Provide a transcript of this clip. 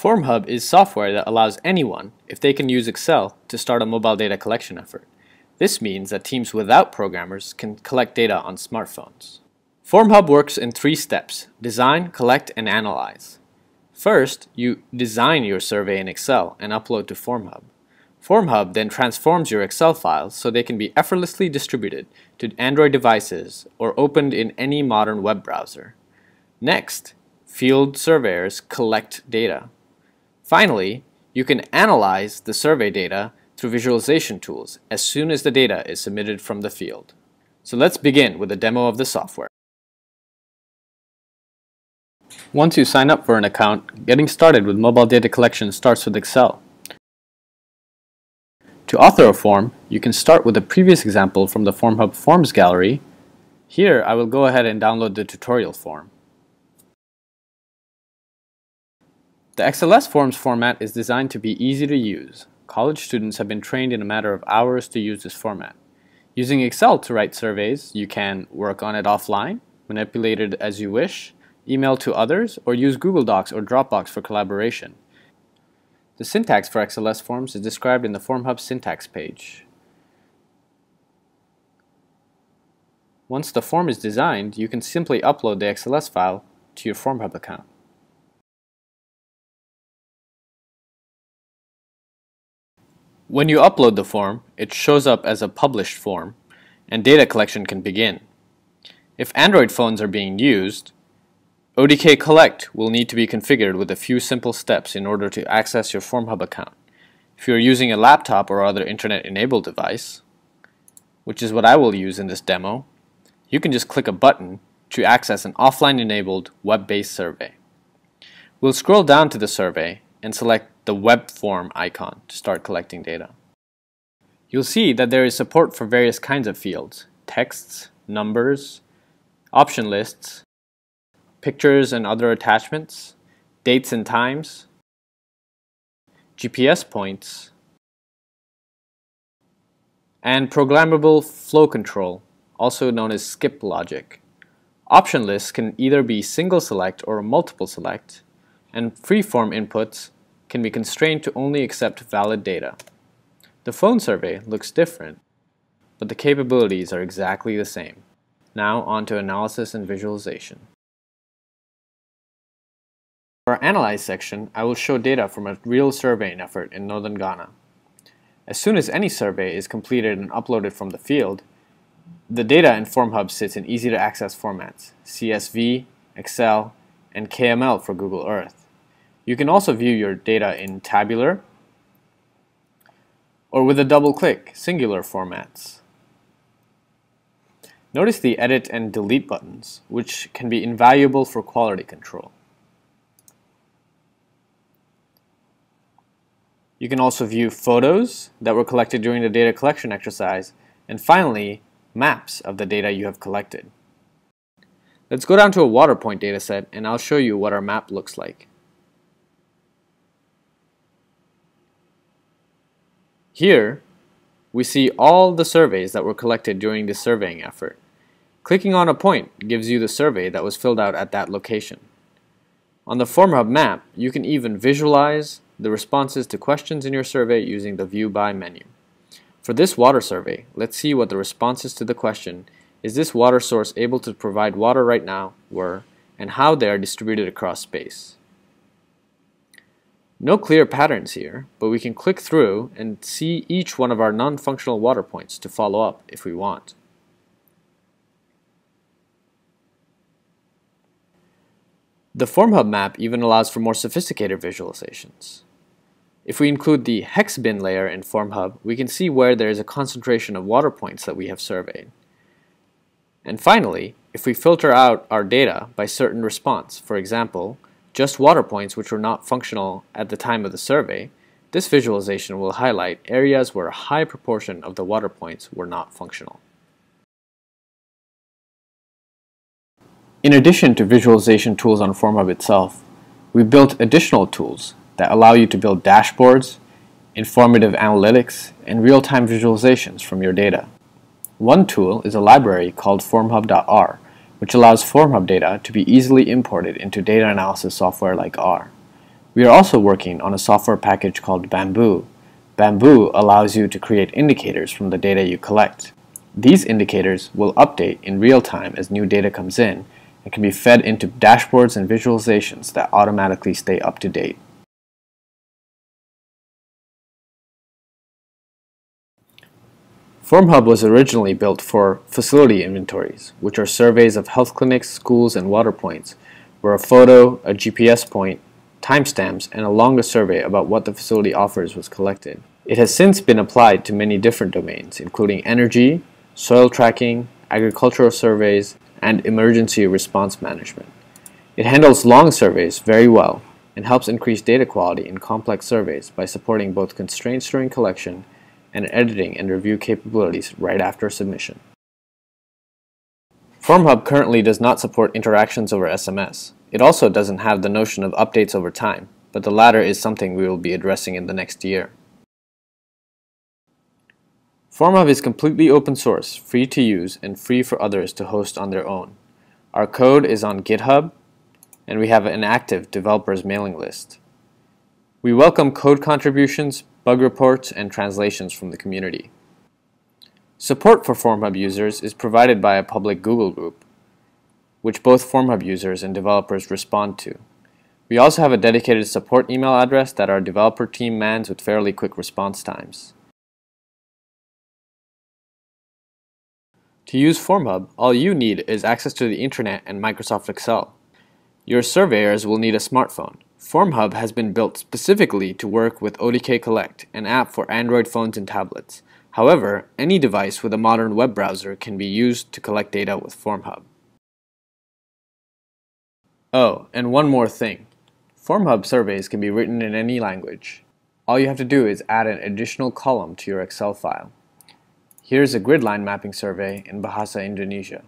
FormHub is software that allows anyone, if they can use Excel, to start a mobile data collection effort. This means that teams without programmers can collect data on smartphones. FormHub works in three steps, design, collect, and analyze. First, you design your survey in Excel and upload to FormHub. FormHub then transforms your Excel files so they can be effortlessly distributed to Android devices or opened in any modern web browser. Next, field surveyors collect data. Finally, you can analyze the survey data through visualization tools as soon as the data is submitted from the field. So let's begin with a demo of the software. Once you sign up for an account, getting started with mobile data collection starts with Excel. To author a form, you can start with a previous example from the FormHub Forms gallery. Here, I will go ahead and download the tutorial form. The XLS Forms format is designed to be easy to use. College students have been trained in a matter of hours to use this format. Using Excel to write surveys, you can work on it offline, manipulate it as you wish, email to others, or use Google Docs or Dropbox for collaboration. The syntax for XLS forms is described in the FormHub syntax page. Once the form is designed, you can simply upload the XLS file to your FormHub account. When you upload the form, it shows up as a published form, and data collection can begin. If Android phones are being used, ODK Collect will need to be configured with a few simple steps in order to access your FormHub account. If you are using a laptop or other internet-enabled device, which is what I will use in this demo, you can just click a button to access an offline-enabled web-based survey. We'll scroll down to the survey and select the web form icon to start collecting data. You'll see that there is support for various kinds of fields, texts, numbers, option lists, pictures and other attachments, dates and times, GPS points, and programmable flow control, also known as skip logic. Option lists can either be single select or multiple select, and freeform inputs can be constrained to only accept valid data. The phone survey looks different, but the capabilities are exactly the same. Now on to analysis and visualization. For our Analyze section, I will show data from a real surveying effort in northern Ghana. As soon as any survey is completed and uploaded from the field, the data in FormHub sits in easy-to-access formats, CSV, Excel, and KML for Google Earth. You can also view your data in tabular or with a double click, singular formats. Notice the edit and delete buttons, which can be invaluable for quality control. You can also view photos that were collected during the data collection exercise, and finally, maps of the data you have collected. Let's go down to a water WaterPoint dataset and I'll show you what our map looks like. Here, we see all the surveys that were collected during the surveying effort. Clicking on a point gives you the survey that was filled out at that location. On the FormHub map, you can even visualize the responses to questions in your survey using the View By menu. For this water survey, let's see what the responses to the question, is this water source able to provide water right now, were, and how they are distributed across space. No clear patterns here, but we can click through and see each one of our non-functional water points to follow up if we want. The FormHub map even allows for more sophisticated visualizations. If we include the hex bin layer in FormHub, we can see where there is a concentration of water points that we have surveyed. And finally, if we filter out our data by certain response, for example, just water points which were not functional at the time of the survey, this visualization will highlight areas where a high proportion of the water points were not functional. In addition to visualization tools on FormHub itself, we built additional tools that allow you to build dashboards, informative analytics, and real-time visualizations from your data. One tool is a library called formhub.r, which allows FormHub data to be easily imported into data analysis software like R. We are also working on a software package called Bamboo. Bamboo allows you to create indicators from the data you collect. These indicators will update in real time as new data comes in and can be fed into dashboards and visualizations that automatically stay up to date. FormHub was originally built for facility inventories, which are surveys of health clinics, schools, and water points, where a photo, a GPS point, timestamps, and a longer survey about what the facility offers was collected. It has since been applied to many different domains, including energy, soil tracking, agricultural surveys, and emergency response management. It handles long surveys very well and helps increase data quality in complex surveys by supporting both constraints during collection and editing and review capabilities right after submission. FormHub currently does not support interactions over SMS. It also doesn't have the notion of updates over time, but the latter is something we will be addressing in the next year. FormHub is completely open source, free to use, and free for others to host on their own. Our code is on GitHub, and we have an active developers mailing list. We welcome code contributions, bug reports, and translations from the community. Support for FormHub users is provided by a public Google group, which both FormHub users and developers respond to. We also have a dedicated support email address that our developer team mans with fairly quick response times. To use FormHub, all you need is access to the internet and Microsoft Excel. Your surveyors will need a smartphone. FormHub has been built specifically to work with ODK Collect, an app for Android phones and tablets. However, any device with a modern web browser can be used to collect data with FormHub. Oh, and one more thing. FormHub surveys can be written in any language. All you have to do is add an additional column to your Excel file. Here's a grid line mapping survey in Bahasa Indonesia.